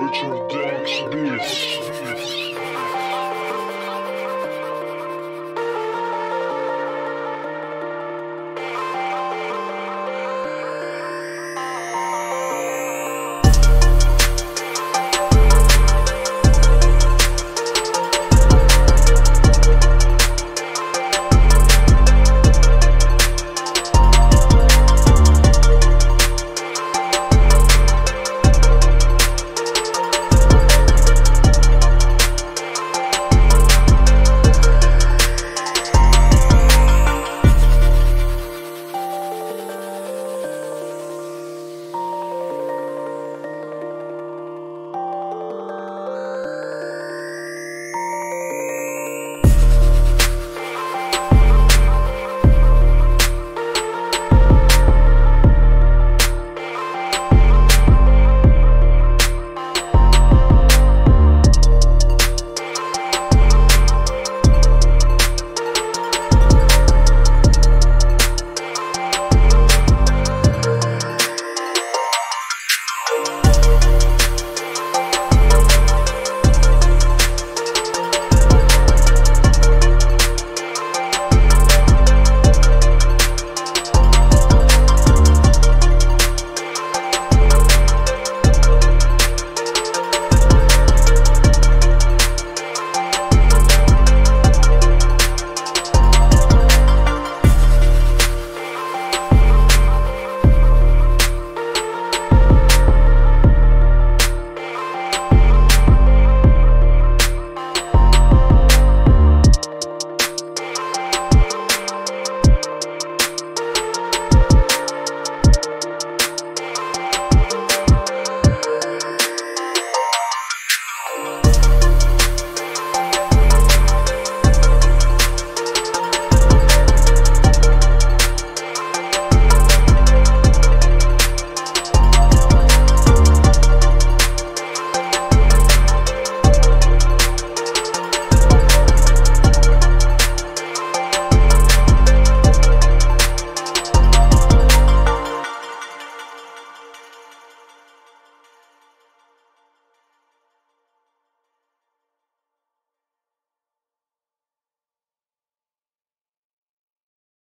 Richard Dax Beats.